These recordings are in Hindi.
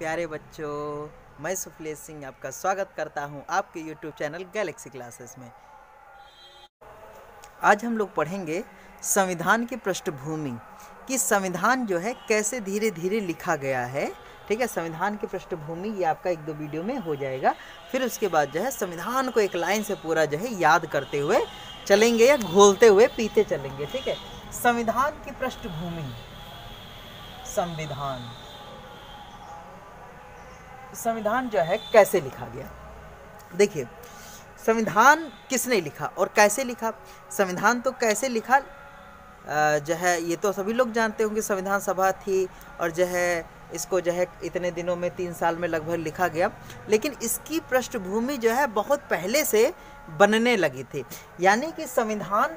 प्यारे बच्चों, मैं सुफलेश सिंह आपका स्वागत करता हूँ आपके यूट्यूब चैनल गैलेक्सी क्लासेस में। आज हम लोग पढ़ेंगे संविधान की पृष्ठभूमि, कि संविधान जो है कैसे धीरे धीरे लिखा गया है। ठीक है, संविधान की पृष्ठभूमि ये आपका एक दो वीडियो में हो जाएगा। फिर उसके बाद जो है संविधान को एक लाइन से पूरा जो है याद करते हुए चलेंगे या घोलते हुए पीते चलेंगे। ठीक है, संविधान की पृष्ठभूमि, संविधान। संविधान जो है, कैसे लिखा गया? देखिए, संविधान किसने लिखा और कैसे लिखा? संविधान तो कैसे लिखा? जो है, ये तो सभी लोग जानते होंगे, संविधान सभा थी और जो है, इसको जो है, इतने दिनों में, तीन साल में लगभग लिखा गया। लेकिन इसकी पृष्ठभूमि जो है, बहुत पहले से बनने लगी थी। यानी कि संविधान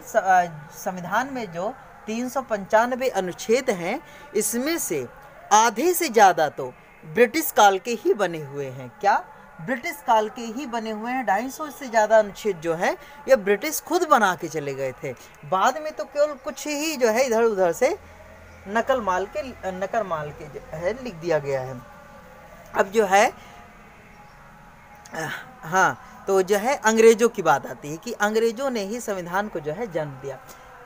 संविधान में जो तीन सौ पंचानवे अनुच्छेद हैं, इसमें से आधे से ज़्यादा तो ब्रिटिश काल के ही बने हुए हैं। क्या? ब्रिटिश काल के ही बने हुए हैं। ढाई सौ से ज़्यादा अनुच्छेद जो है, ये ब्रिटिश खुद बना के चले गए थे। बाद में तो केवल कुछ ही जो है इधर उधर से नकल माल के, नकल माल के है लिख दिया गया है। अब जो है हाँ तो जो है अंग्रेज़ों की बात आती है कि अंग्रेज़ों ने ही संविधान को जो है जन्म दिया।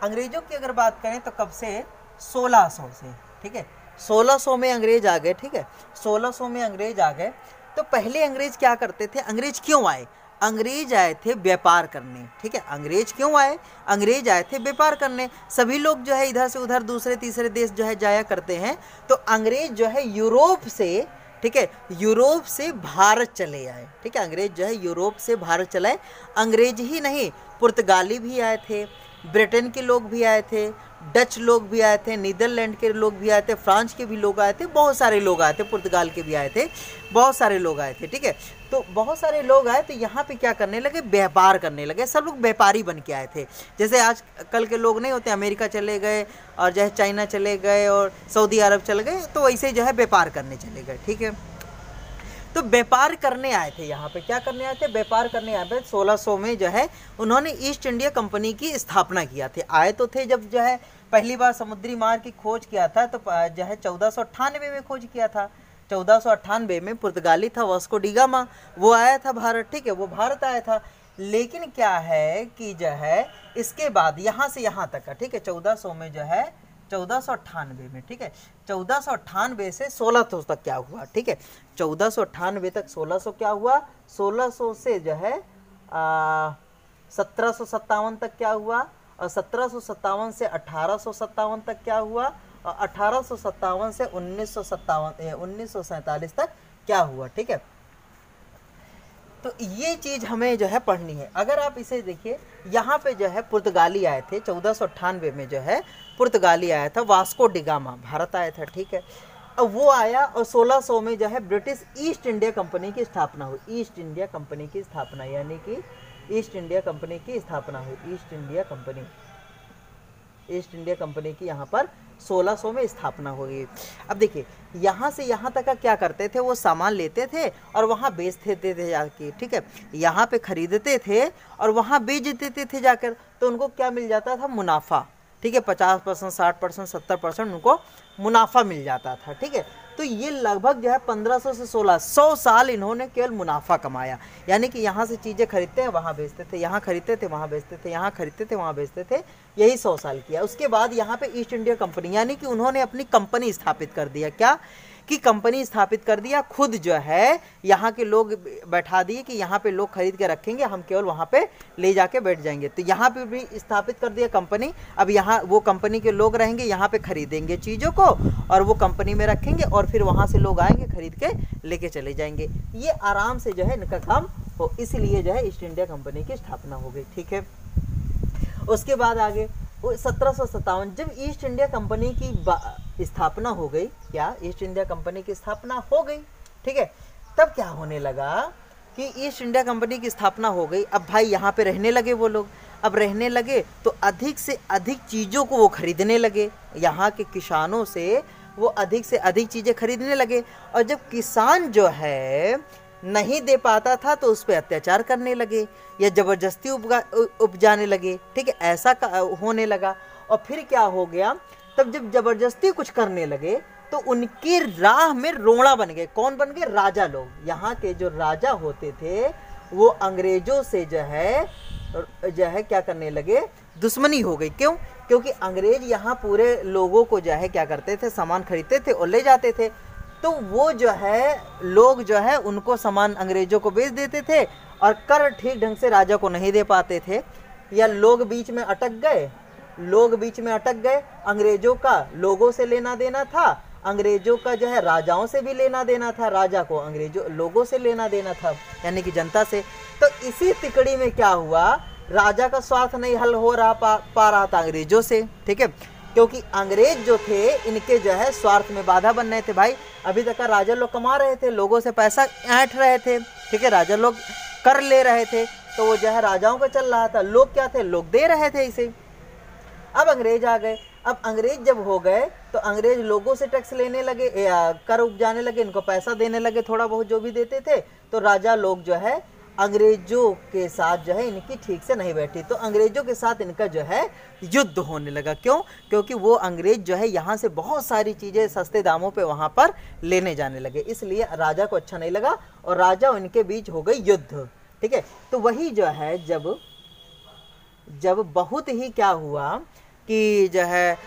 अंग्रेज़ों की अगर बात करें तो कब से? 1600 से, ठीक है? 1600 में अंग्रेज़ आ गए, ठीक है? 1600 में अंग्रेज़ आ गए। तो पहले अंग्रेज़ क्या करते थे? अंग्रेज़ क्यों आए? अंग्रेज़ आए थे व्यापार करने, ठीक है? अंग्रेज़ क्यों आए? अंग्रेज़ आए थे व्यापार करने। सभी लोग जो है इधर से उधर, दूसरे, तीसरे देश जो है जाया करते हैं। तो अंग्रेज़ जो है यूरोप से, ठीक है? यूरोप से भारत चले आए, ठीक है? अंग्रेज़ जो है यूरोप से भारत चलाए अंग्रेज़ ही नहीं, पुर्तगाली भी आए थे, ब्रिटेन के लोग भी आए थे डच लोग भी आए थे, नीदरलैंड के लोग भी आए थे, फ्रांस के भी लोग आए थे, बहुत सारे लोग आए थे, पुर्तगाल के भी आए थे, बहुत सारे लोग आए थे, ठीक है? तो बहुत सारे लोग आए तो यहाँ पे क्या करने लगे? व्यापार करने लगे। सब लोग व्यापारी बन के आए थे। जैसे आज कल के लोग नहीं होते, अमेरिका चले गए और जो है चाइना चले गए और सऊदी अरब चले गए तो वैसे जो है व्यापार करने चले गए, ठीक है? तो व्यापार करने आए थे यहाँ पे। क्या करने आए थे? व्यापार करने आए थे। 1600 में जो है, उन्होंने ईस्ट इंडिया कंपनी की स्थापना किया थे। आए तो थे जब जो है पहली बार समुद्री मार्ग की खोज किया था तो जो है चौदह में खोज किया था। चौदह में पुर्तगाली था वास्को डिगामा वो आया था भारत, ठीक है, वो भारत आया था। लेकिन क्या है कि जो है, इसके बाद यहाँ से यहाँ तक का ठीक है, चौदह में जो है, चौदह में, ठीक है, चौदह से सोलह तक क्या हुआ, ठीक है, चौदह तक सोलह क्या हुआ, सोलह से जो है सत्रह सौ सत्तावन तक क्या हुआ सत्रह से अठारह तक क्या हुआ? अठारह से उन्नीस सौ तक क्या हुआ? ठीक है? तो ये चीज़ हमें जो है पढ़नी है। अगर आप इसे देखिए, यहाँ पे जो है पुर्तगाली आए थे, चौदह में जो है पुर्तगाली आया था, वास्को डिगामा भारत आया था, ठीक है? अब वो आया और 1600 में जो है ब्रिटिश ईस्ट इंडिया कंपनी की स्थापना हुई। ईस्ट इंडिया कंपनी की स्थापना, यानी कि ईस्ट इंडिया कंपनी की स्थापना हुई। East India company. East India company की यहाँ पर 1600 में स्थापना हो गई अब देखिए यहाँ से यहाँ तक का क्या करते थे? वो सामान लेते थे और वहाँ बेचते थे, थे जाके ठीक है? यहाँ पे खरीदते थे और वहाँ बेच देते थे जाकर। तो उनको क्या मिल जाता था? मुनाफा ठीक है? पचास परसेंट साठ परसेंट सत्तर परसेंट उनको मुनाफा मिल जाता था ठीक है? तो ये लगभग जो है 1500 से 1600 साल इन्होंने केवल मुनाफा कमाया। यानी कि यहाँ से चीज़ें खरीदते हैं, वहाँ बेचते थे, यहाँ खरीदते थे, वहाँ बेचते थे, यहाँ खरीदते थे, वहाँ बेचते थे, यही सौ साल किया। उसके बाद यहाँ पे ईस्ट इंडिया कंपनी, यानी कि उन्होंने अपनी कंपनी स्थापित कर दिया क्या? की कंपनी स्थापित कर दिया खुद जो है, यहाँ के लोग बैठा दिए कि यहाँ पे लोग खरीद के रखेंगे, हम केवल वहाँ पे ले जाके बैठ जाएँगे। तो यहाँ पे भी स्थापित कर दिया कंपनी, अब यहाँ वो कंपनी के लोग रहेंगे, यहाँ पे खरीदेंगे चीज़ों को, और वो कंपनी में रखेंगे, और फिर वहाँ से लोग आएँगे, खरीद के लेके चले जाएँगे। ये आराम से जो है इनका काम हो, इसलिए जो है ईस्ट इंडिया कंपनी की स्थापना हो गई, ठीक है? उसके बाद आगे सत्रह जब ईस्ट इंडिया कंपनी की स्थापना हो गई, क्या? ईस्ट इंडिया कंपनी की स्थापना हो गई, ठीक है? तब क्या होने लगा कि ईस्ट इंडिया कंपनी की स्थापना हो गई। अब भाई यहाँ पे रहने लगे वो लोग। अब रहने लगे तो अधिक से अधिक चीज़ों को वो खरीदने लगे। यहाँ के किसानों से वो अधिक से अधिक चीज़ें खरीदने लगे। और जब किसान जो है नहीं दे पाता था तो उस पर अत्याचार करने लगे, या ज़बरदस्ती उपगा उपजाने लगे, ठीक है, ऐसा होने लगा। और फिर क्या हो गया, तब जब ज़बरदस्ती कुछ करने लगे तो उनकी राह में रोड़ा बन गए। कौन बन गए? राजा लोग। यहाँ के जो राजा होते थे, वो अंग्रेज़ों से जो है जो है क्या करने लगे? दुश्मनी हो गई। क्यों? क्योंकि अंग्रेज़ यहाँ पूरे लोगों को जो है क्या करते थे? सामान खरीदते थे और ले जाते थे। तो वो जो है लोग जो है उनको सामान अंग्रेज़ों को बेच देते थे और कर ठीक ढंग से राजा को नहीं दे पाते थे। या लोग बीच में अटक गए लोग बीच में अटक गए अंग्रेज़ों का लोगों से लेना देना था अंग्रेज़ों का जो है राजाओं से भी लेना देना था राजा को अंग्रेज़ों लोगों से लेना देना था यानी कि जनता से। तो इसी तिकड़ी में क्या हुआ राजा का स्वार्थ नहीं हल हो रहा पा, पा रहा था अंग्रेज़ों से ठीक है? क्योंकि अंग्रेज़ जो थे, इनके जो है स्वार्थ में बाधा बन रहे थे भाई। अभी तक राजा लोग कमा रहे थे, लोगों से पैसा ऐंठ रहे थे, ठीक है? राजा लोग कर ले रहे थे तो वो जो है राजाओं का चल रहा था। लोग क्या थे? लोग दे रहे थे इसे। अब अंग्रेज़ आ गए। अब अंग्रेज़ जब हो गए तो अंग्रेज़ लोगों से टैक्स लेने लगे कर उपजाने लगे, इनको पैसा देने लगे, थोड़ा बहुत जो भी देते थे तो राजा लोग जो है अंग्रेज़ों के साथ जो है इनकी ठीक से नहीं बैठी। तो अंग्रेज़ों के साथ इनका जो है युद्ध होने लगा। क्यों? क्योंकि वो अंग्रेज़ जो है यहाँ से बहुत सारी चीज़ें सस्ते दामों पे वहाँ पर लेने जाने लगे। इसलिए राजा को अच्छा नहीं लगा और राजा उनके बीच हो गई युद्ध। ठीक है? तो वही जो है जब जब बहुत ही क्या हुआ कि जो है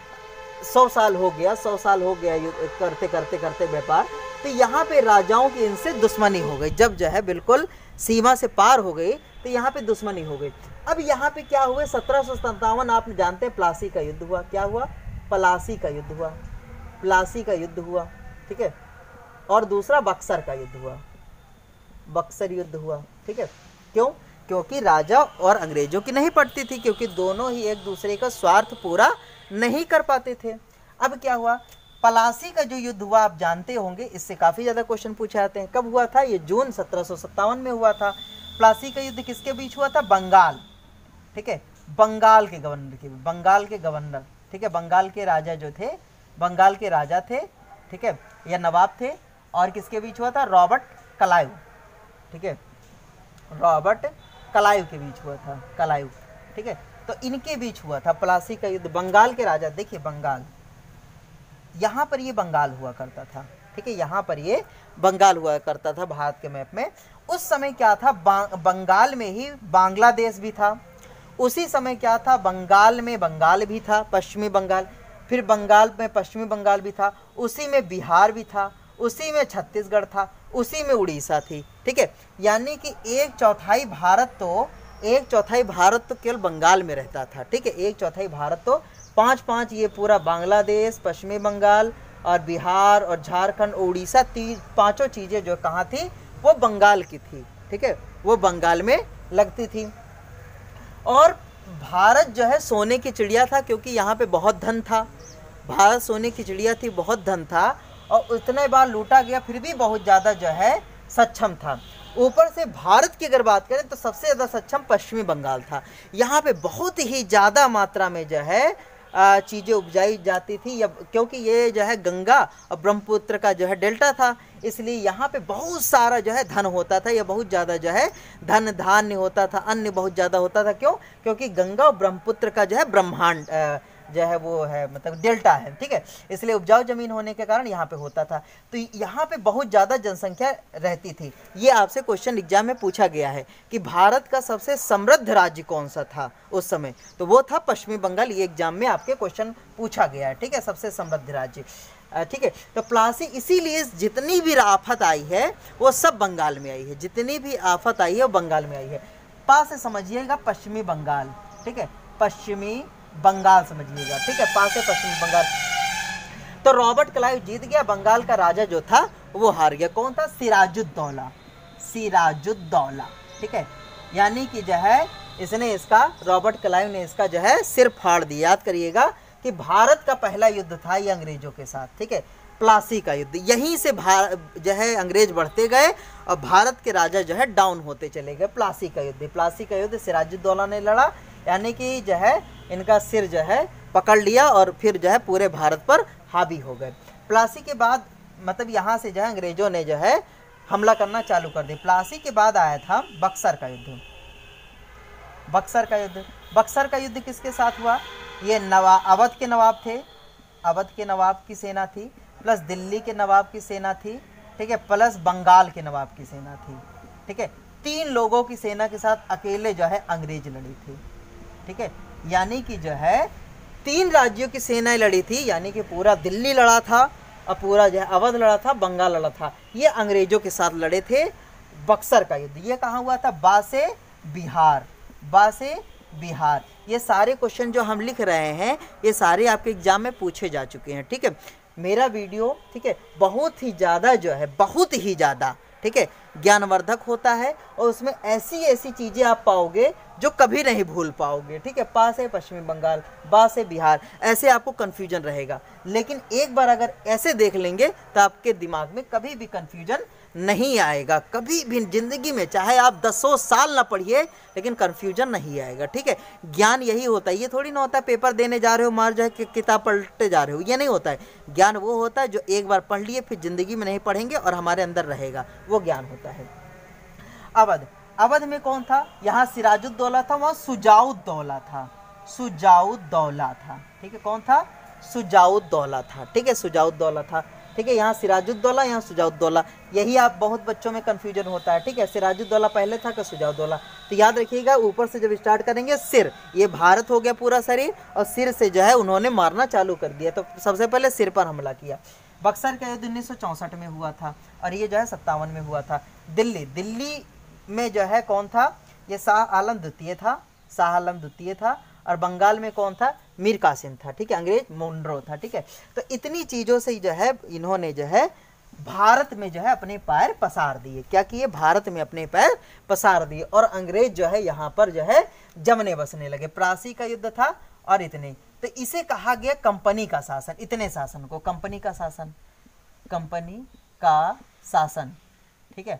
सौ साल हो गया, सौ साल हो गया करते करते करते व्यापार। तो यहाँ पे राजाओं की इनसे दुश्मनी हो गई। जब जो है बिल्कुल सीमा से पार हो गई तो यहाँ पे दुश्मनी हो गई। अब यहाँ पे क्या हुआ? सत्रह सौ सत्तावन आप जानते हैं, प्लासी का युद्ध हुआ। क्या हुआ? पलासी का युद्ध हुआ। प्लासी का युद्ध हुआ, ठीक है? और दूसरा बक्सर का युद्ध हुआ। बक्सर युद्ध हुआ, ठीक है? क्यों? क्योंकि राजा और अंग्रेज़ों की नहीं पड़ती थी, क्योंकि दोनों ही एक दूसरे का स्वार्थ पूरा नहीं कर पाते थे। अब क्या हुआ? पलासी का जो युद्ध हुआ, आप जानते होंगे, इससे काफ़ी ज़्यादा क्वेश्चन पूछे जाते हैं। कब हुआ था? ये जून सत्रह में हुआ था। प्लासी का युद्ध किसके बीच हुआ था? बंगाल। ठीक है? बंगाल के गवर्नर के, बंगाल के गवर्नर ठीक है? बंगाल के राजा जो थे, बंगाल के राजा थे। ठीक है? या नवाब थे। और किसके बीच हुआ था? रॉबर्ट कलायू ठीक है? रॉबर्ट कलायू के बीच हुआ था। कलायू ठीक है? तो इनके बीच हुआ था प्लासी का युद्ध। बंगाल के राजा। देखिए, बंगाल। यहाँ पर ये बंगाल हुआ करता था। ठीक है, यहाँ पर ये बंगाल हुआ करता था भारत के मैप में। उस समय क्या था? बंगाल में ही बांग्लादेश भी था। उसी समय क्या था? बंगाल में बंगाल भी था, पश्चिमी बंगाल। फिर बंगाल में पश्चिमी बंगाल भी था। उसी में बिहार भी था। उसी में छत्तीसगढ़ था। उसी में उड़ीसा थी। ठीक है, यानी कि एक चौथाई भारत तो एक चौथाई भारत तो केवल बंगाल में रहता था। ठीक है, एक चौथाई भारत तो पाँच पाँच ये पूरा बांग्लादेश, पश्चिमी बंगाल और बिहार और झारखंड उड़ीसा तीन, पाँचों चीज़ें जो कहाँ थी, वो बंगाल की थी, ठीक है? वो बंगाल में लगती थी। और भारत जो है सोने की चिड़िया था क्योंकि यहाँ पे बहुत धन था। भारत सोने की चिड़िया थी, बहुत धन था और उतने बार लूटा गया, फिर भी बहुत ज़्यादा जो है सक्षम था। ऊपर से भारत की अगर बात करें तो सबसे ज़्यादा सक्षम पश्चिमी बंगाल था। यहाँ पे बहुत ही ज़्यादा मात्रा में जो है चीज़ें उपजाई जाती थी। या क्योंकि ये जो है गंगा और ब्रह्मपुत्र का जो है डेल्टा था, इसलिए यहाँ पे बहुत सारा जो है धन होता था। या बहुत ज़्यादा जो है धन धान्य होता था, अन्य बहुत ज़्यादा होता था। क्यों? क्योंकि गंगा और ब्रह्मपुत्र का जो है ब्रह्मांड जो है वो है मतलब डेल्टा है, ठीक है? इसलिए उपजाऊ ज़मीन होने के कारण यहाँ पे होता था। तो यहाँ पे बहुत ज़्यादा जनसंख्या रहती थी। ये आपसे क्वेश्चन एग्ज़ाम में पूछा गया है कि भारत का सबसे समृद्ध राज्य कौन सा था उस समय? तो वो था पश्चिमी बंगाल। ये एग्ज़ाम में आपके क्वेश्चन पूछा गया है, ठीक है? सबसे समृद्ध राज्य। ठीक है? तो प्लासी इसीलिए जितनी भी आफत आई है, वो सब बंगाल में आई है। जितनी भी आफत आई है, वो बंगाल में आई है। पास से समझिएगा पश्चिमी बंगाल, ठीक है? पश्चिमी बंगाल समझिएगा ठीक है? पास है पश्चिम बंगाल। तो रॉबर्ट क्लाइव जीत गया, बंगाल का राजा जो था, वो हार गया। कौन था? सिराजुद्दौला। सिराजुद्दौला, ठीक है? यानी कि जो है, इसने इसका, रॉबर्ट क्लाइव ने इसका जो है, सिर फाड़ दिया। याद करिएगा कि भारत का पहला युद्ध था ये अंग्रेज़ों के साथ, ठीक है? प्लासी का युद्ध। यहीं से जो है, अंग्रेज़ बढ़ते गए और भारत के राजा जो है डाउन होते चले गए। प्लासी का युद्ध। प्लासी का युद्ध सिराजुद्दौला ने लड़ा। यानी कि जो है, इनका सिर जो है पकड़ लिया और फिर जो है पूरे भारत पर हावी हो गए। प्लासी के बाद मतलब यहाँ से जो है अंग्रेज़ों ने जो है हमला करना चालू कर दिया। प्लासी के बाद आया था बक्सर का युद्ध। बक्सर का युद्ध। बक्सर का युद्ध किसके साथ हुआ? ये नवा, अवध के नवाब थे। अवध के नवाब की सेना थी, प्लस दिल्ली के नवाब की सेना थी, ठीक है, प्लस बंगाल के नवाब की सेना थी, ठीक है। तीन लोगों की सेना के साथ अकेले जो है अंग्रेज़ लड़ी थी। ठीक है? यानी कि जो है, तीन राज्यों की सेनाएँ लड़ी थी, यानी कि पूरा दिल्ली लड़ा था और पूरा जो है अवध लड़ा था, बंगाल लड़ा था। ये अंग्रेज़ों के साथ लड़े थे, बक्सर का युद्ध। ये कहाँ हुआ था? बासे बिहार बासे बिहार। ये सारे क्वेश्चन जो हम लिख रहे हैं, ये सारे आपके एग्ज़ाम में पूछे जा चुके हैं, ठीक है? मेरा वीडियो ठीक है? बहुत ही ज़्यादा जो है, बहुत ही ज़्यादा ठीक है? ज्ञानवर्धक होता है और उसमें ऐसी ऐसी चीज़ें आप पाओगे जो कभी नहीं भूल पाओगे, ठीक है? पास है पश्चिमी बंगाल बास है बिहार, ऐसे आपको कन्फ्यूज़न रहेगा। लेकिन एक बार अगर ऐसे देख लेंगे तो आपके दिमाग में कभी भी कन्फ्यूज़न नहीं आएगा। कभी भी ज़िंदगी में, चाहे आप दसों साल ना पढ़िए, लेकिन कन्फ्यूज़न नहीं आएगा, ठीक है? ज्ञान यही होता है। ये थोड़ी ना होता है पेपर देने जा रहे हो, मार जो है कि, किताब पलटे जा रहे हो, ये नहीं होता है। ज्ञान वो होता है जो एक बार पढ़ लिए, फिर ज़िंदगी में नहीं पढ़ेंगे और हमारे अंदर रहेगा। वो ज्ञान होता है। अवध। अवध में कौन था? यहाँ सिराजुद्दौला था, वहाँ सुजाउद्दौला था। सुजाउद्दौला था, ठीक है? कौन था? सुजाउद्दौला था, ठीक है? सुजाउद्दौला था। ठीक है, यहाँ सिराजुद्दौला, यहाँ सुजाउद्दौला। यही आप बहुत बच्चों में कन्फ्यूज़न होता है, ठीक है? सिराजुद्दौला पहले था कि सुजाउद्दौला? तो याद रखिएगा, ऊपर से जब स्टार्ट करेंगे, सिर। ये भारत हो गया पूरा शरीर और सिर से जो है उन्होंने मारना चालू कर दिया। तो सबसे पहले सिर पर हमला किया। बक्सर का युद्ध उन्नीस में हुआ था और ये जो है सत्तावन में हुआ था। दिल्ली दिल्ली में जो है कौन था? ये शाह आलम द्वितीय था, शाह आलम द्वितीय था और बंगाल में कौन था? मीर कासिम था, ठीक है, अंग्रेज़ मुंड्रो था, ठीक है। तो इतनी चीज़ों से जो है, इन्होंने जो है, भारत में जो है अपने पैर पसार दिए। क्या किए? भारत में अपने पैर पसार दिए और अंग्रेज़ जो है यहाँ पर जो है जमने बसने लगे। प्रासी का युद्ध था और इतने। तो इसे कहा गया कंपनी का शासन। इतने शासन को। कंपनी का शासन। कंपनी का शासन। ठीक है?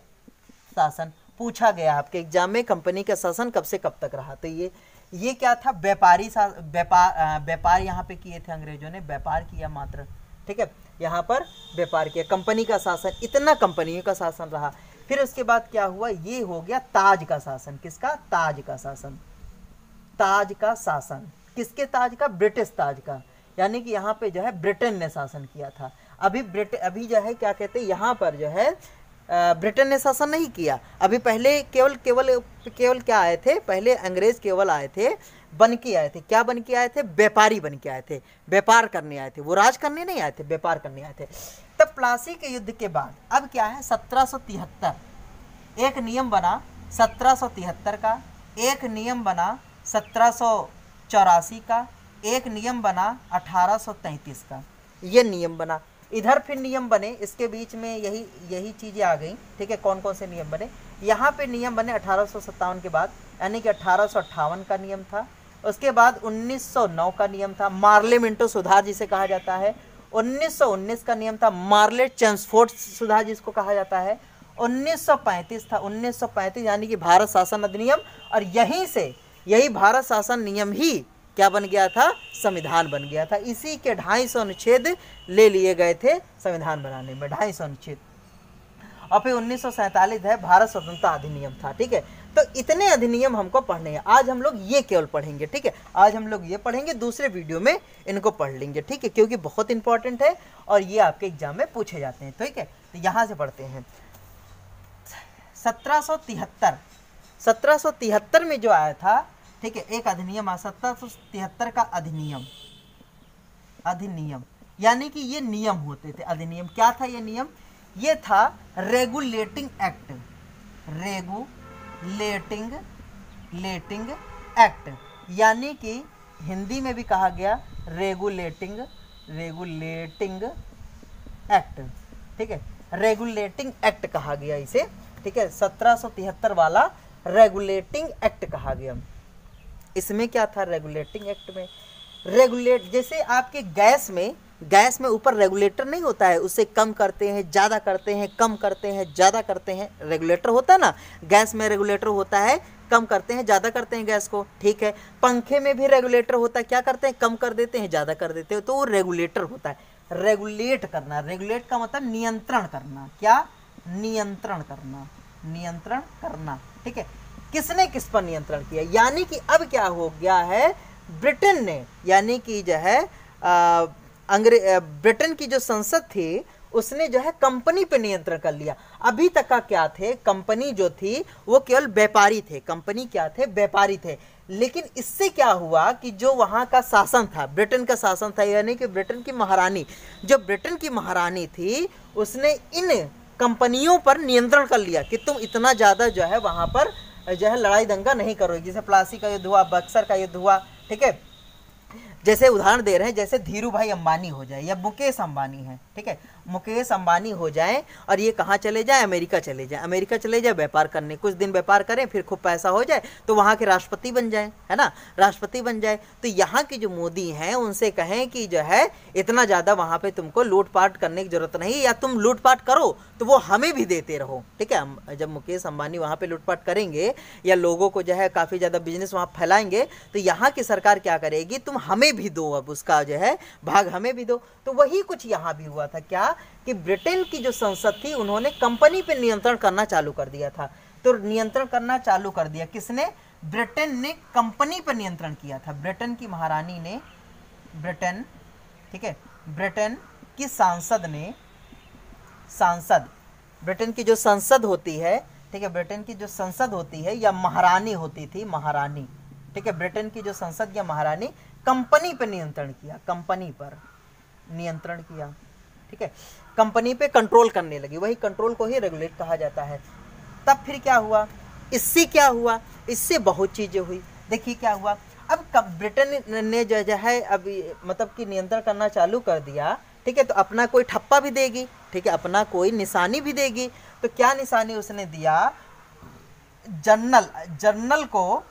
शासन। पूछा गया आपके एग्ज़ाम में, कंपनी का शासन कब से कब तक रहा? तो ये ये क्या था? व्यापारी व्यापार व्यापार यहाँ पे किए थे अंग्रेज़ों ने, व्यापार किया मात्र। ठीक है? यहाँ पर व्यापार किया, कंपनी का शासन, इतना कंपनियों का शासन रहा। फिर उसके बाद क्या हुआ? ये हो गया ताज का शासन। किसका? ताज का शासन। ताज का शासन। किसके ताज का? ब्रिटिश ताज का। यानी कि यहाँ पे जो है ब्रिटेन ने शासन किया था। अभी ब्रिटेन अभी जो है क्या कहते हैं? यहाँ पर जो है ब्रिटेन ने शासन नहीं किया। अभी पहले केवल केवल केवल क्या आए थे? पहले अंग्रेज़ केवल आए थे, बन के आए थे। क्या बन के आए थे? व्यापारी बन के आए थे। व्यापार करने आए थे। वो राज करने नहीं आए थे, व्यापार करने आए थे। तब प्लासी के युद्ध के बाद, अब क्या है? सत्रह एक नियम बना सत्रह सौ तिहत्तर का, एक नियम बना सत्रह सौ चौरासी का, एक नियम बना अठारह का। ये नियम बना। इधर फिर नियम बने, इसके बीच में यही यही चीज़ें आ गई, ठीक है कौन कौन से नियम बने? यहाँ पे नियम बने अठारह सौ सत्तावन के बाद, यानी कि अठारह सौ अट्ठावन का नियम था, उसके बाद 1909 का नियम था, मार्ले मिंटो सुधार जिसे कहा जाता है 1919 का नियम था, मार्ले चेंसफोर्ड सुधार जिसको कहा जाता है 1935 था 1935 यानी कि भारत शासन अधिनियम, और यहीं से, यही भारत शासन नियम ही क्या बन गया था? संविधान बन गया था। इसी के ढाई सौ अनुच्छेद ले लिए गए थे संविधान बनाने में, ढाई सौ अनुच्छेद। और फिर उन्नीस है, भारत स्वतंत्रता अधिनियम था, ठीक है? तो इतने अधिनियम हमको पढ़ने हैं। आज हम लोग ये केवल पढ़ेंगे, ठीक है? आज हम लोग ये पढ़ेंगे, दूसरे वीडियो में इनको पढ़ लेंगे, ठीक है? क्योंकि बहुत इंपॉर्टेंट है और ये आपके एग्ज़ाम में पूछे जाते हैं, ठीक है? तो यहाँ से पढ़ते हैं। सत्रह सौ तिहत्तर, सत्रह सौ तिहत्तर में जो आया था ठीक है, एक अधिनियम आ सत्रह सौ तिहत्तर का अधिनियम। अधिनियम। यानी कि ये नियम होते थे, अधिनियम। क्या था ये नियम? ये था रेगुलेटिंग एक्ट। रेगुलेटिंग, लेटिंग एक्ट। यानी कि हिंदी में भी कहा गया, रेगुलेटिंग रेगुलेटिंग एक्ट। ठीक है, रेगुलेटिंग एक्ट कहा गया इसे। ठीक है, सत्रह वाला रेगुलेटिंग एक्ट कहा गया। इसमें क्या था रेगुलेटिंग एक्ट में? रेगुलेट, जैसे आपके गैस में गैस में ऊपर रेगुलेटर नहीं होता है, उसे कम करते हैं, ज़्यादा करते हैं, कम करते हैं, ज़्यादा करते हैं, रेगुलेटर होता है ना? गैस में रेगुलेटर होता है, कम करते हैं, ज़्यादा करते हैं गैस को, ठीक है? पंखे में भी रेगुलेटर होता है, क्या करते हैं? कम कर देते हैं, ज़्यादा कर देते हैं तो वो रेगुलेटर होता है। रेगुलेट करना, रेगुलेट का मतलब नियंत्रण करना, क्या? नियंत्रण करना नियंत्रण करना, ठीक है? किसने किस पर नियंत्रण किया? यानी कि अब क्या हो गया है? ब्रिटेन ने, यानी कि जो है अंग्रे ब्रिटेन की जो संसद थी, उसने जो है कंपनी पे नियंत्रण कर लिया। अभी तक का क्या थे? कंपनी जो थी, वो केवल व्यापारी थे। कंपनी क्या थे? व्यापारी थे। लेकिन इससे क्या हुआ कि जो वहाँ का शासन था, ब्रिटेन का शासन था, यानी कि ब्रिटेन की महारानी, जो ब्रिटेन की महारानी थी, उसने इन कंपनियों पर नियंत्रण कर लिया कि तुम इतना ज़्यादा जो है वहाँ पर जो है लड़ाई दंगा नहीं करोगे। जैसे प्लासी का युद्ध हुआ, बक्सर का युद्ध हुआ, ठीक है? जैसे उदाहरण दे रहे हैं, जैसे धीरू भाई अंबानी हो जाए या मुकेश अंबानी है, ठीक है? मुकेश अंबानी हो जाए और ये कहाँ चले जाए? अमेरिका चले जाए। अमेरिका चले जाए व्यापार करने। कुछ दिन व्यापार करें, फिर खूब पैसा हो जाए तो वहाँ के राष्ट्रपति बन जाए, है ना? राष्ट्रपति बन जाए। तो यहाँ के जो मोदी हैं, उनसे कहें कि जो है, इतना ज़्यादा वहाँ पे तुमको लूटपाट करने की ज़रूरत नहीं या तुम लूटपाट करो तो वो हमें भी देते रहो। ठीक है? जब मुकेश अंबानी वहाँ पर लूटपाट करेंगे, या लोगों को जो है काफ़ी ज़्यादा बिज़नेस वहाँ फैलाएँगे तो यहाँ की सरकार क्या करेगी? तुम हमें भी दो, अब उसका जो है, भाग हमें भी दो। तो वही कुछ यहाँ भी हुआ था। क्या? कि ब्रिटेन की जो संसद थी, उन्होंने कंपनी पे नियंत्रण करना चालू कर दिया था। तो नियंत्रण करना चालू कर दिया किसने? ब्रिटेन ने कंपनी पर नियंत्रण किया था। ब्रिटेन की महारानी ने, ब्रिटेन, ठीक है, ब्रिटेन की सांसद ने, सांसद, ब्रिटेन की जो संसद होती है, ठीक है, ब्रिटेन की जो संसद होती है या महारानी होती थी, महारानी, ठीक है, ब्रिटेन की जो संसद या महारानी, कंपनी पर नियंत्रण किया, कंपनी पर नियंत्रण किया। ठीक है? कंपनी पे कंट्रोल करने लगी। वही कंट्रोल को ही रेगुलेट कहा जाता है। तब फिर क्या हुआ? इससे क्या हुआ? इससे बहुत चीज़ें हुई। देखिए क्या हुआ? अब ब्रिटेन ने जो है अब मतलब कि नियंत्रण करना चालू कर दिया, ठीक है? तो अपना कोई ठप्पा भी देगी, ठीक है? अपना कोई निशानी भी देगी। तो क्या निशानी उसने दिया? जनरल जनरल को,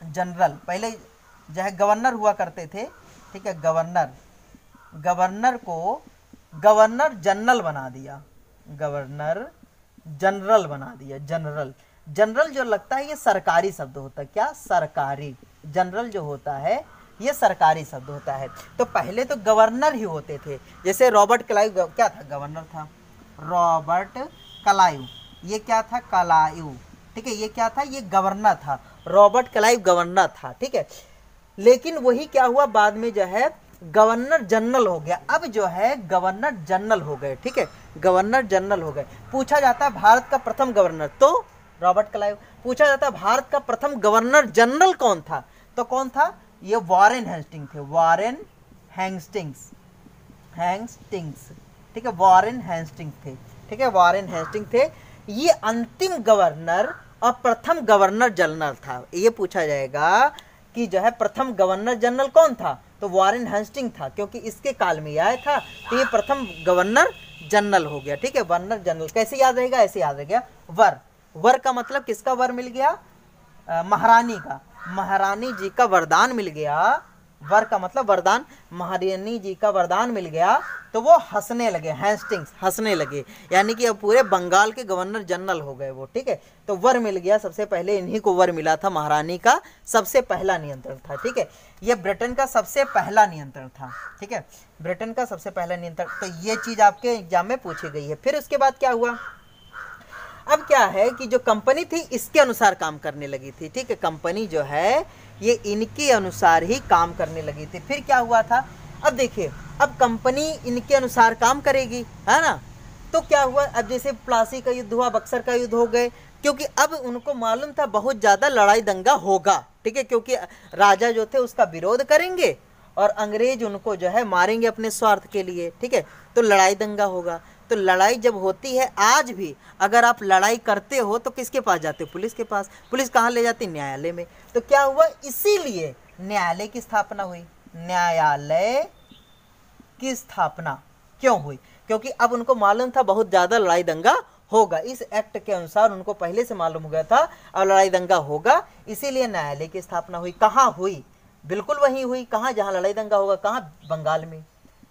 जनरल, पहले जो है गवर्नर हुआ करते थे, ठीक है? गवर्नर। गवर्नर को गवर्नर जनरल बना दिया। गवर्नर जनरल बना दिया, जनरल। जनरल जो लगता है ये सरकारी शब्द होता है। क्या? सरकारी। जनरल जो होता है, ये सरकारी शब्द होता है। तो पहले तो गवर्नर ही होते थे। जैसे रॉबर्ट कलायु क्या था? गवर्नर था। रॉबर्ट कलायु ये क्या था? कलायु ठीक है, ये क्या था? ये गवर्नर था। रॉबर्ट कलायु गवर्नर था। ठीक है। लेकिन वही क्या हुआ बाद में जो है? गवर्नर जनरल हो गया। अब जो है, गवर्नर जनरल हो गए, ठीक है? गवर्नर जनरल हो गए। पूछा जाता है भारत का प्रथम गवर्नर तो रॉबर्ट क्लाइव, पूछा जाता है भारत का प्रथम गवर्नर जनरल कौन था? तो कौन था? ये वॉरेन हेस्टिंग थे, वॉरेन हैंगस्टिंग्स हैंगस्टिंग्स ठीक है? वॉरेन हैंस्टिंग थे, ठीक है? वॉरेन हैंस्टिंग थे। ये अंतिम गवर्नर और प्रथम गवर्नर जनरल था। ये पूछा जाएगा कि जो है, प्रथम गवर्नर जनरल कौन था? तो वारेन हंस्टिंग था, क्योंकि इसके काल में आया था तो ये प्रथम गवर्नर जनरल हो गया, ठीक है? गवर्नर जनरल, कैसे याद रहेगा? ऐसे याद रहेगा वर। वर का मतलब किसका वर मिल गया? महारानी का। महारानी जी का वरदान मिल गया वर का मतलब वरदान महारानी जी का वरदान मिल गया तो वो हंसने लगे हैस्टिंग्स हंसने लगे। यानी कि अब पूरे बंगाल के गवर्नर जनरल हो गए वो, ठीक है? तो वर मिल गया, सबसे पहले इन्हीं को वर मिला था, महारानी का सबसे पहला नियंत्रण था, ठीक है? ये ब्रिटेन का सबसे पहला नियंत्रण था, ठीक है? ब्रिटेन का सबसे पहला नियंत्रण तो ये चीज़ आपके एग्ज़ाम में पूछी गई है। फिर उसके बाद क्या हुआ? अब क्या है कि जो कंपनी थी, इसके अनुसार काम करने लगी थी। ठीक है, कंपनी जो है, ये इनके अनुसार ही काम करने लगी थी। फिर क्या हुआ था? अब देखिए, अब कंपनी इनके अनुसार काम करेगी, है ना? तो क्या हुआ? अब जैसे प्लासी का युद्ध हुआ, बक्सर का युद्ध हो गए, क्योंकि अब उनको मालूम था बहुत ज़्यादा लड़ाई दंगा होगा। ठीक है, क्योंकि राजा जो थे, उसका विरोध करेंगे और अंग्रेज़ उनको जो है, मारेंगे अपने स्वार्थ के लिए। ठीक है तो लड़ाई दंगा होगा। तो लड़ाई जब होती है, आज भी अगर आप लड़ाई करते हो तो किसके पास जाते हो? पुलिस के पास। पुलिस कहाँ ले जाती? न्यायालय में। तो क्या हुआ? इसीलिए न्यायालय की स्थापना हुई। न्यायालय की स्थापना क्यों हुई? क्योंकि अब उनको मालूम था बहुत ज़्यादा लड़ाई दंगा होगा। इस एक्ट के अनुसार उनको पहले से मालूम हो गया था और लड़ाई दंगा होगा। इसीलिए न्यायालय की स्थापना हुई। कहाँ हुई? बिल्कुल वही हुई। कहाँ जहाँ लड़ाई दंगा होगा? कहाँ? बंगाल में।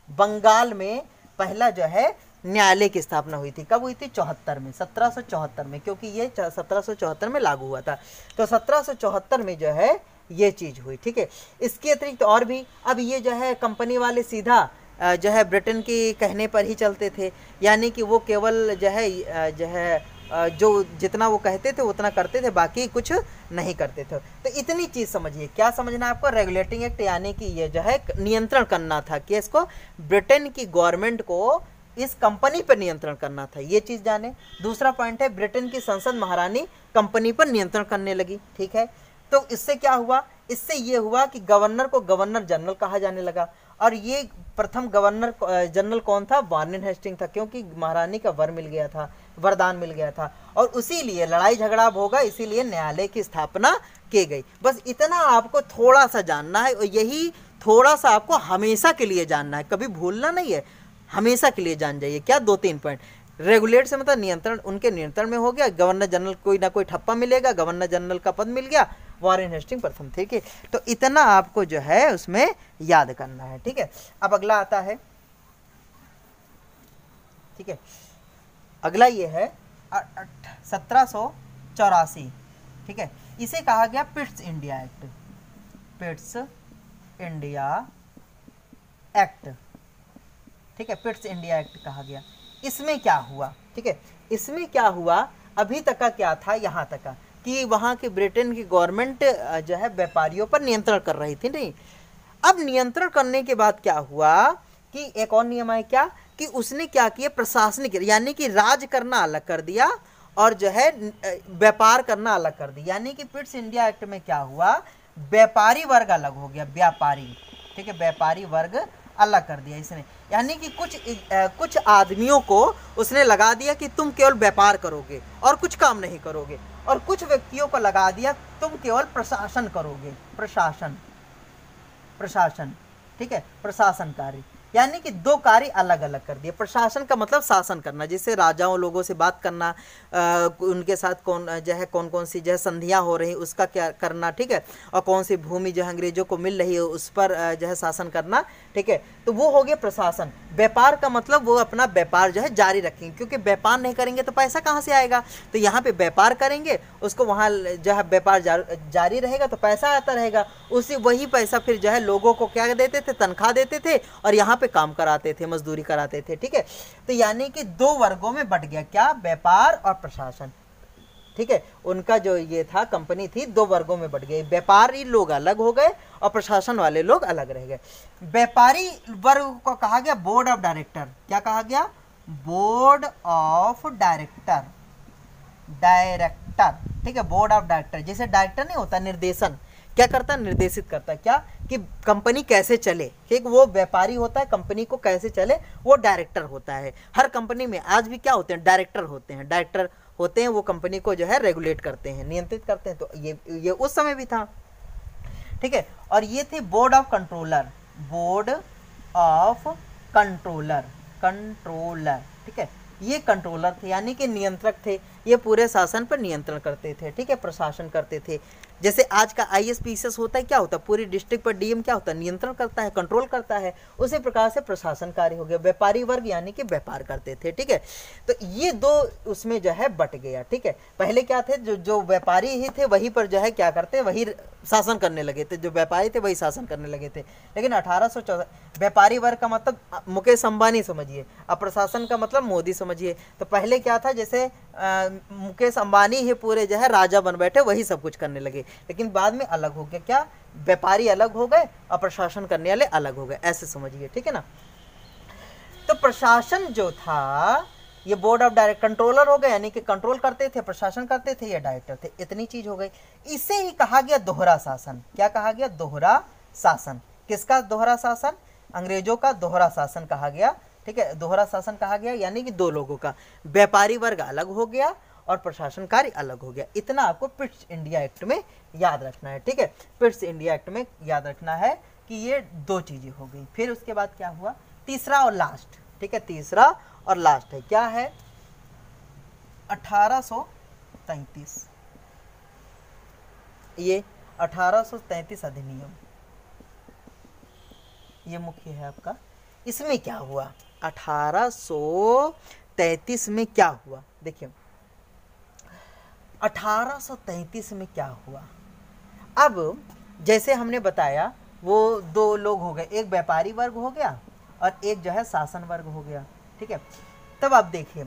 बंगाल में पहला जो है न्यायालय की स्थापना हुई थी। कब हुई थी? चौहत्तर में, सत्रह सौ चौहत्तर में, क्योंकि ये सत्रह सौ चौहत्तर में लागू हुआ था। तो सत्रह सौ चौहत्तर में जो है, ये चीज़ हुई, ठीक है? इसके अतिरिक्त तो और भी, अब ये जो है, कंपनी वाले सीधा जो है, ब्रिटेन की कहने पर ही चलते थे। यानी कि वो केवल जो है जो है जो जितना वो कहते थे, उतना करते थे, बाकी कुछ नहीं करते थे। तो इतनी चीज़ समझिए, क्या समझना आपको? रेगुलेटिंग एक्ट, यानी कि ये जो है, नियंत्रण करना था कि इसको ब्रिटेन की गवर्नमेंट को इस कंपनी पर नियंत्रण करना था। ये चीज़ जाने। दूसरा पॉइंट है, ब्रिटेन की संसद महारानी कंपनी पर नियंत्रण करने लगी, ठीक है? तो इससे क्या हुआ? इससे ये हुआ कि गवर्नर को गवर्नर जनरल कहा जाने लगा। और ये प्रथम गवर्नर जनरल कौन था? वार्निन हेस्टिंग था, क्योंकि महारानी का वर मिल गया था, वरदान मिल गया था। और उसी लिए लड़ाई झगड़ा होगा, इसीलिए न्यायालय की स्थापना की गई। बस इतना आपको थोड़ा सा जानना है, और यही थोड़ा सा आपको हमेशा के लिए जानना है। कभी भूलना नहीं है। हमेशा के लिए जान जाइए। क्या दो तीन पॉइंट रेगुलेट से मतलब नियंत्रण, उनके नियंत्रण में हो गया। गवर्नर जनरल कोई ना कोई ठप्पा मिलेगा गवर्नर जनरल का पद मिल गया वॉरेन हेस्टिंग प्रथम ठीक है तो इतना आपको जो है उसमें याद करना है, ठीक है? अब अगला आता है, ठीक है? अगला ये है सत्रह चौरासी, ठीक है? इसे कहा गया Pitt's India act Pitt's India act ठीक है पिट्स इंडिया एक्ट कहा गया। इसमें क्या हुआ? ठीक है, इसमें क्या हुआ? अभी तक का क्या था? यहाँ तक का। कि वहाँ की ब्रिटेन की गवर्नमेंट जो है, व्यापारियों पर नियंत्रण कर रही थी, नहीं? अब नियंत्रण करने के बाद क्या हुआ? कि एक और नियम है क्या? कि उसने क्या किया? प्रशासनिक, यानी कि राज करना अलग कर दिया और जो है व्यापार करना अलग कर दिया। यानी कि पिट्स इंडिया एक्ट में क्या हुआ? व्यापारी वर्ग अलग हो गया, व्यापारी। ठीक है, व्यापारी वर्ग अलग कर दिया इसने। यानी कि कुछ कुछ आदमियों को उसने लगा दिया कि तुम केवल व्यापार करोगे और कुछ काम नहीं करोगे। और कुछ व्यक्तियों को लगा दिया, तुम केवल प्रशासन करोगे। प्रशासन। प्रशासन। ठीक है? प्रशासन कार्य यानी कि दो कार्य अलग अलग कर दिए। प्रशासन का मतलब शासन करना जैसे राजाओं लोगों से बात करना आ, उनके साथ कौन जो है कौन कौन सी जो है संधियाँ हो रही उसका क्या करना ठीक है? और कौन सी भूमि जो अंग्रेज़ों को मिल रही है उस पर जो है शासन करना ठीक है? तो वो हो गया प्रशासन। व्यापार का मतलब वो अपना व्यापार जो है जारी रखेंगे, क्योंकि व्यापार नहीं करेंगे तो पैसा कहाँ से आएगा? तो यहाँ पे व्यापार करेंगे, उसको वहाँ जो है व्यापार जारी रहेगा तो पैसा आता रहेगा। उसी वही पैसा फिर जो है लोगों को क्या देते थे? तनख्वाह देते थे और यहाँ पे काम कराते थे, मजदूरी कराते थे, ठीक है? तो यानी कि दो वर्गों में बट गया, क्या? व्यापार और प्रशासन। ठीक है? उनका जो ये था कंपनी थी, दो वर्गों में बढ़ गई। व्यापारी लोग अलग हो गए और प्रशासन वाले लोग अलग रह गए। व्यापारी वर्ग को कहा गया बोर्ड ऑफ़ डायरेक्टर क्या कहा गया? बोर्ड ऑफ़ डायरेक्टर डायरेक्टर ठीक है बोर्ड ऑफ़ डायरेक्टर जैसे डायरेक्टर नहीं होता, निर्देशन। क्या करता? निर्देशित करता। क्या? कि कंपनी कैसे चले? ठीक, वो व्यापारी होता है कंपनी को कैसे चले? वो डायरेक्टर होता है। हर कंपनी में आज भी क्या होते हैं? डायरेक्टर होते हैं। डायरेक्टर होते हैं, वो कंपनी को जो है रेगुलेट करते हैं, नियंत्रित करते हैं। तो ये ये उस समय भी था। ठीक है? और ये थे board of controller board of controller controller ठीक है? ये कंट्रोलर थे, यानी कि नियंत्रक थे। ये पूरे शासन पर नियंत्रण करते थे। ठीक है? प्रशासन करते थे। जैसे आज का आई एस पी एस होता है, क्या होता है? पूरी डिस्ट्रिक्ट पर डीएम क्या होता है? नियंत्रण करता है कंट्रोल करता है। उसी प्रकार से प्रशासन कार्य हो गया। व्यापारी वर्ग यानी कि व्यापार करते थे, ठीक है? तो ये दो उसमें जो है बट गया, ठीक है? पहले क्या थे? जो जो व्यापारी ही थे, वहीं पर जो है क्या करते? वही शासन करने लगे थे। जो व्यापारी थे, वही शासन करने लगे थे। लेकिन अठारह सौ चौदह, व्यापारी वर्ग का मतलब मुकेश अंबानी समझिए। अब प्रशासन का मतलब मोदी समझिए। तो पहले क्या था? जैसे मुकेश अंबानी ही पूरे जो है राजा बन बैठे, वही सब कुछ करने लगे। लेकिन बाद में अलग हो गया। क्या? व्यापारी अलग हो गए और प्रशासन करने वाले अलग हो गए। ऐसे समझिए, ठीक है ना? तो प्रशासन जो था, ये बोर्ड ऑफ़ डायरेक्ट कंट्रोलर हो गए, यानी कि कंट्रोल करते थे, प्रशासन करते थे या डायरेक्टर थे, इतनी चीज़ हो गई। इसे ही कहा गया दोहरा शासन। क्या कहा गया? दोहरा शासन। किसका दोहरा शासन? अंग्रेज़ों का दोहरा शासन कहा गया, ठीक है? दोहरा शासन कहा गया, यानी कि दो लोगों का। व्यापारी वर्ग अलग हो गया और प्रशासन कार्य अलग हो गया। इतना आपको पिट्स इंडिया एक्ट में याद रखना है, ठीक है? पिट्स इंडिया एक्ट में याद रखना है कि ये दो चीज़ें हो गई। फिर उसके बाद क्या हुआ? तीसरा और लास्ट ठीक है? तीसरा और लास्ट है। क्या है? अठारह ये अठारह अधिनियम। ये मुख्य है आपका। इसमें क्या हुआ? 1833 में क्या हुआ? देखिए 1833 में क्या हुआ? अब, जैसे हमने बताया, वो दो लोग हो गए। एक व्यापारी वर्ग हो गया और एक जो है शासन वर्ग हो गया। ठीक है? तब आप देखिए,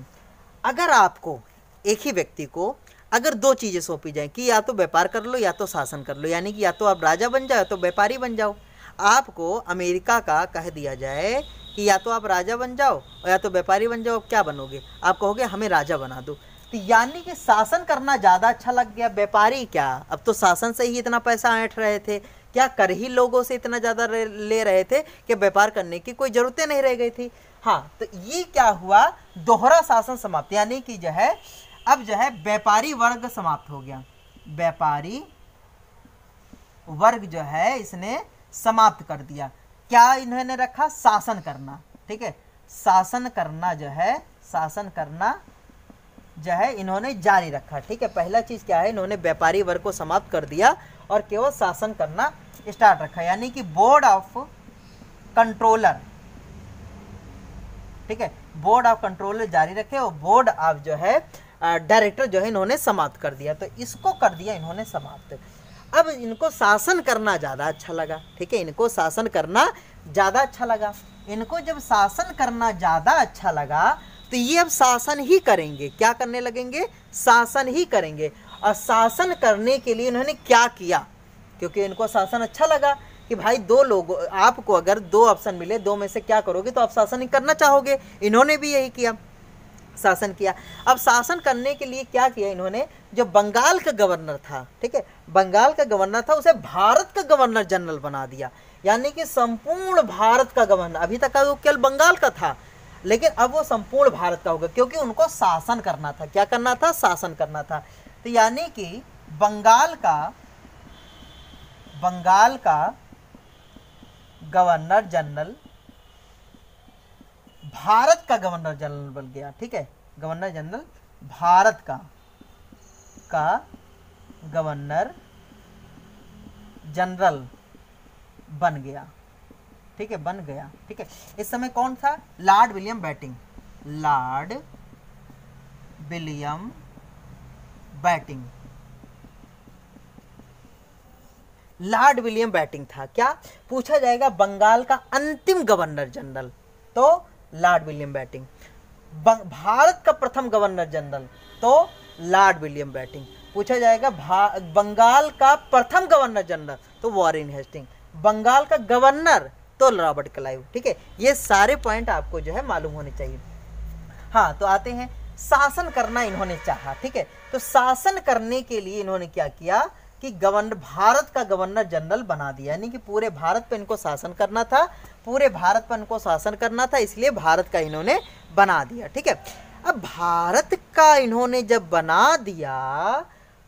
अगर आपको एक ही व्यक्ति को अगर दो चीज़ें सौंपी जाए कि या तो व्यापार कर लो या तो शासन कर लो, यानी कि या तो आप राजा बन जाओ या तो व्यापारी बन जाओ, आपको अमेरिका का कह दिया जाए कि या तो आप राजा बन जाओ या तो व्यापारी बन जाओ, आप क्या बनोगे? आप कहोगे, हमें राजा बना दो। तो यानी कि शासन करना ज़्यादा अच्छा लग गया। व्यापारी क्या? अब तो शासन से ही इतना पैसा ऐंठ रहे थे। क्या कर ही लोगों से इतना ज़्यादा ले रहे थे कि व्यापार करने की कोई ज़रूरतें नहीं रह गई थी। हाँ तो ये क्या हुआ? दोहरा शासन समाप्त, यानी कि जो है, अब जो है व्यापारी वर्ग समाप्त हो गया। व्यापारी वर्ग जो है इसने समाप्त कर दिया। क्या इन्होंने रखा? शासन करना, ठीक है? शासन करना जो है, शासन करना जो है इन्होंने जारी रखा। ठीक है, पहला चीज़ क्या है? इन्होंने व्यापारी वर्ग को समाप्त कर दिया और केवल शासन करना स्टार्ट रखा। यानी कि बोर्ड ऑफ़ कंट्रोलर। ठीक है, बोर्ड ऑफ़ कंट्रोलर जारी रखे और बोर्ड ऑफ़ जो है डायरेक्टर जो है इन्होंने समाप्त कर दिया। तो इसको कर दिया इन्होंने समाप्त। अब इनको शासन करना ज़्यादा अच्छा लगा। ठीक है, इनको शासन करना ज़्यादा अच्छा लगा। इनको जब शासन करना ज़्यादा अच्छा लगा तो ये अब शासन ही करेंगे। क्या करने लगेंगे? शासन ही करेंगे। और शासन करने के लिए इन्होंने क्या किया? क्योंकि इनको शासन अच्छा लगा कि भाई दो लोग, आपको अगर दो ऑप्शन मिले, दो में से क्या करोगे तो आप शासन ही करना चाहोगे। इन्होंने भी यही किया, शासन किया। अब शासन करने के लिए क्या किया इन्होंने? जो बंगाल का गवर्नर था, ठीक है? बंगाल का गवर्नर था, उसे भारत का गवर्नर जनरल बना दिया। यानी कि संपूर्ण भारत का गवर्नर। अभी तक वो केवल बंगाल का था। लेकिन अब वो संपूर्ण भारत का होगा, क्योंकि उनको शासन करना था। क्या करना था? शासन करना था। तो यानी कि बंगाल का बंगाल का गवर्नर जनरल, भारत का गवर्नर जनरल बन गया, ठीक है? गवर्नर जनरल भारत का का गवर्नर जनरल बन गया। ठीक है, बन गया, ठीक है। इस समय कौन था? Lord William Bentinck. Lord William Bentinck. Lord William Bentinck था। क्या? पूछा जाएगा बंगाल का अंतिम गवर्नर जनरल। तो लॉर्ड विलियम बैटिंग। भारत का प्रथम गवर्नर जनरल। तो लॉर्ड विलियम बैटिंग। पूछा जाएगा बंगाल का प्रथम गवर्नर जनरल। तो वॉरेन हेस्टिंग। बंगाल का गवर्नर तो रॉबर्ट क्लाइव, ठीक है? ये सारे पॉइंट आपको जो है मालूम होने चाहिए। हाँ तो आते हैं, शासन करना इन्होंने चाहा, ठीक है? तो शासन करने के लिए इन्होंने क्या किया कि गवर्नर भारत का गवर्नर जनरल बना दिया। यानी कि पूरे भारत पर इनको शासन करना था, पूरे भारत पर इनको शासन करना था, इसलिए भारत का इन्होंने बना दिया, ठीक है? अब भारत का इन्होंने जब बना दिया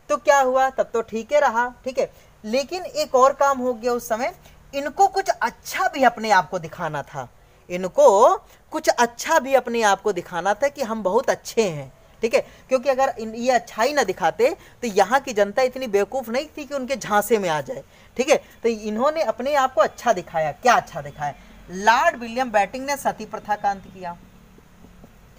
तो क्या हुआ? तब तो ठीक है रहा, ठीक है? लेकिन एक और काम हो गया उस समय इनको कुछ अच्छा भी अपने आप को दिखाना था। इनको कुछ अच्छा भी अपने आप को दिखाना था कि हम बहुत अच्छे हैं, ठीक है? क्योंकि अगर ये अच्छाई ना दिखाते तो यहाँ की जनता इतनी बेवकूफ़ नहीं थी कि उनके झांसे में आ जाए, ठीक है? तो इन्होंने अपने आप को अच्छा दिखाया। क्या अच्छा दिखाया? लॉर्ड विलियम बैटिंग ने सती प्रथा का अंत किया,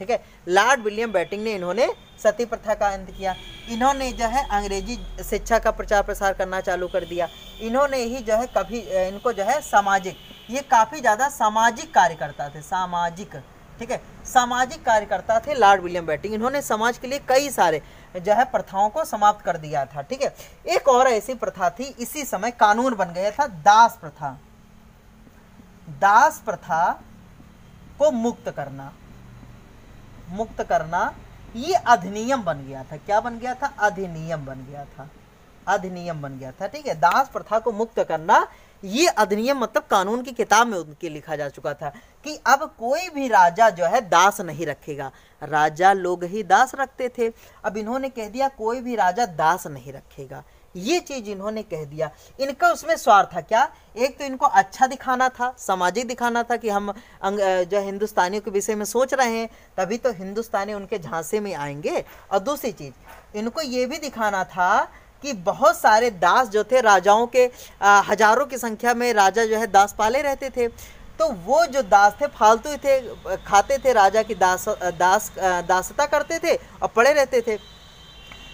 ठीक है? लॉर्ड विलियम बैटिंग ने इन्होंने सती प्रथा का अंत किया। इन्होंने जो है अंग्रेज़ी शिक्षा का प्रचार प्रसार करना चालू कर दिया। इन्होंने ही जो है कभी इनको जो है सामाजिक, ये काफ़ी ज़्यादा सामाजिक कार्यकर्ता थे, सामाजिक, ठीक है? सामाजिक कार्यकर्ता थे लॉर्ड विलियम बैटिंग। इन्होंने समाज के लिए कई सारे जो है प्रथाओं को समाप्त कर दिया था, ठीक है? एक और ऐसी प्रथा थी, इसी समय कानून बन गया था, दास प्रथा। दास प्रथा को मुक्त करना। मुक्त करना ये अधिनियम बन गया था। क्या बन गया था? अधिनियम बन गया था। अधिनियम बन गया था, ठीक है? दास प्रथा को मुक्त करना, ये अधिनियम मतलब कानून की किताब में उनके लिखा जा चुका था कि अब कोई भी राजा जो है दास नहीं रखेगा। राजा लोग ही दास रखते थे। अब इन्होंने कह दिया, कोई भी राजा दास नहीं रखेगा। ये चीज़ इन्होंने कह दिया। इनका उसमें स्वार्थ था क्या? एक तो इनको अच्छा दिखाना था सामाजिक दिखाना था कि हम जो हिंदुस्तानियों के विषय में सोच रहे हैं तभी तो हिंदुस्तानी उनके झांसे में आएँगे। और दूसरी चीज़ इनको ये भी दिखाना था कि बहुत सारे दास जो थे राजाओं के आ, हज़ारों की संख्या में राजा जो है दास पाले रहते थे। तो वो जो दास थे फालतू थे खाते थे राजा की दास दास दासता करते थे और पड़े रहते थे।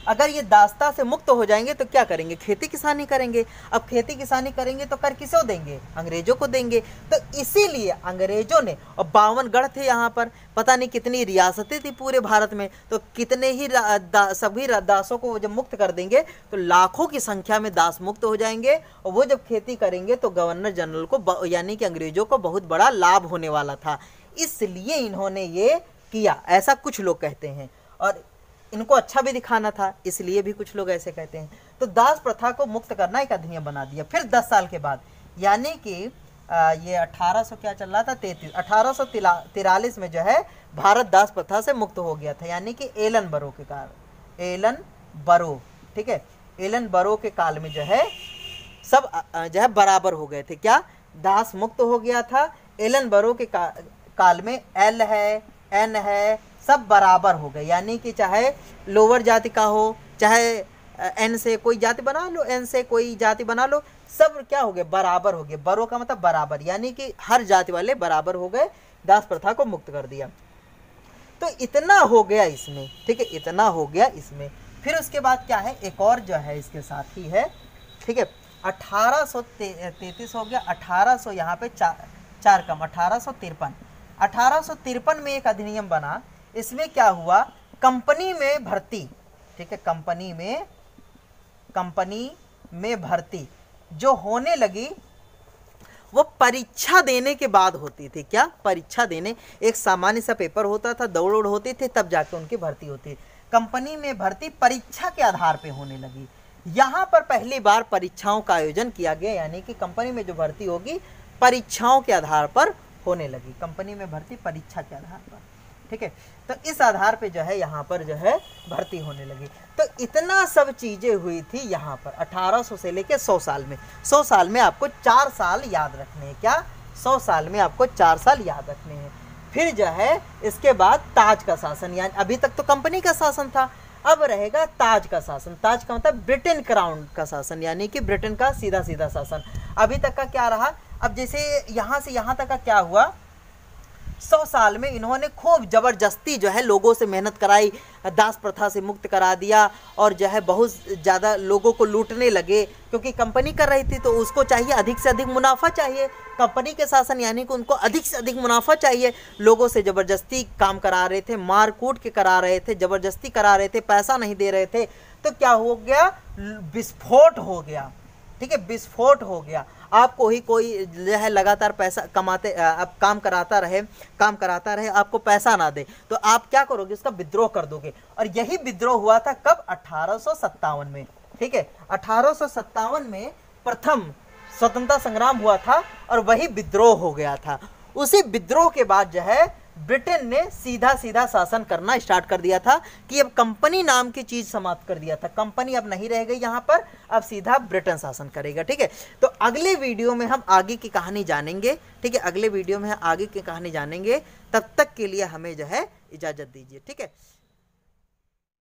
अगर ये दास्ता से मुक्त हो जाएँगे तो क्या करेंगे? खेती किसानी करेंगे। अब खेती किसानी करेंगे तो कर किसो देंगे? अंग्रेज़ों को देंगे। तो इसीलिए अंग्रेज़ों ने, और बावन गढ़ थे यहाँ पर, पता नहीं कितनी रियासतें थी पूरे भारत में तो कितने ही सभी दासों को जब मुक्त कर देंगे तो लाखों की संख्या में दास मुक्त हो जाएँगे, और वो जब खेती करेंगे तो गवर्नर जनरल को यानी कि अंग्रेज़ों को बहुत बड़ा लाभ होने वाला था। इसलिए इन्होंने ये किया, ऐसा कुछ लोग कहते हैं। और इनको अच्छा भी दिखाना था इसलिए भी कुछ लोग ऐसे कहते हैं। तो दास प्रथा को मुक्त करना एक अधिनियम बना दिया। फिर दस साल के बाद यानी कि ये 1800 क्या चल रहा था? तैतीस अठारह में जो है भारत दास प्रथा से मुक्त हो गया था। यानी कि एलन बरो के कारण एलन बरो ठीक है? एलन बरो के काल में जो है सब जो है बराबर हो गए थे। क्या? दास मुक्त हो गया था। एलन बरो के का, काल में एल है एन है सब बराबर हो गए। यानी कि चाहे लोअर जाति का हो, चाहे एन से कोई जाति बना लो एन से कोई जाति बना लो, सब क्या हो गए? बराबर हो गए। बरो का मतलब बराबर। यानी कि हर जाति वाले बराबर हो गए, दास प्रथा को मुक्त कर दिया। तो इतना हो गया इसमें, ठीक है? इतना हो गया इसमें। फिर उसके बाद क्या है? एक और जो है इसके साथ ही है, ठीक है? अठारह सौ तैतीस हो गया। अठारह सौ यहाँ पे चार चार कम, अठारह सौ तिरपन। अठारह सौ तिरपन में एक अधिनियम बना इसमें क्या हुआ? कंपनी में भर्ती। ठीक है, कंपनी में कंपनी में भर्ती। जो होने लगी, वो परीक्षा देने के बाद होती थी। क्या? परीक्षा देने। एक सामान्य सा पेपर होता था दौड़ उड़ होती थी, तब जाके उनकी भर्ती होती। कंपनी में भर्ती परीक्षा के आधार पे होने लगी। यहाँ पर पहली बार परीक्षाओं का आयोजन किया गया, यानी कि कंपनी में जो भर्ती होगी, परीक्षाओं के आधार पर होने लगी। कंपनी में भर्ती परीक्षा के आधार पर। ठीक है? तो इस आधार पे जो है, यहाँ पर जो है, भर्ती होने लगी। तो इतना सब चीज़ें हुई थी यहाँ पर 1800 से लेके 100 साल में। 100 साल में आपको चार साल याद रखने हैं क्या? 100 साल में आपको चार साल याद रखने हैं। फिर जो है, इसके बाद ताज का शासन, यानी अभी तक तो कंपनी का शासन था। अब रहेगा ताज का शासन। ताज का मतलब ब्रिटेन क्राउन का शासन, यानी कि ब्रिटेन का सीधा सीधा शासन। अभी तक का क्या रहा? अब जैसे यहाँ से यहाँ तक का क्या हुआ? सौ साल में इन्होंने खूब ज़बरदस्ती जो है लोगों से मेहनत कराई, दास प्रथा से मुक्त करा दिया और जो है बहुत ज़्यादा लोगों को लूटने लगे। क्योंकि कंपनी कर रही थी तो उसको चाहिए अधिक से अधिक मुनाफा चाहिए। कंपनी के शासन यानी कि उनको अधिक से अधिक मुनाफा चाहिए। लोगों से ज़बरदस्ती काम करा रहे थे, मार कूट के करा रहे थे, ज़बरदस्ती करा रहे थे, पैसा नहीं दे रहे थे। तो क्या हो गया? विस्फोट हो गया। ठीक है विस्फोट हो गया। आपको ही कोई जो है लगातार पैसा कमाते आप काम कराता रहे, काम कराता रहे, आपको पैसा ना दे तो आप क्या करोगे, उसका विद्रोह कर दोगे। और यही विद्रोह हुआ था कब? अठारह में। ठीक है? अठारह में प्रथम स्वतंत्रता संग्राम हुआ था और वही विद्रोह हो गया था। उसी विद्रोह के बाद जो है ब्रिटेन ने सीधा सीधा शासन करना स्टार्ट कर दिया था कि अब कंपनी नाम की चीज़ समाप्त कर दिया था। कंपनी अब नहीं रह गई यहाँ पर, अब सीधा ब्रिटेन शासन करेगा, ठीक है? तो अगले वीडियो में हम आगे की कहानी जानेंगे, ठीक है? अगले वीडियो में हम आगे की कहानी जानेंगे। तब तक के लिए हमें जो है इजाज़त दीजिए, ठीक है?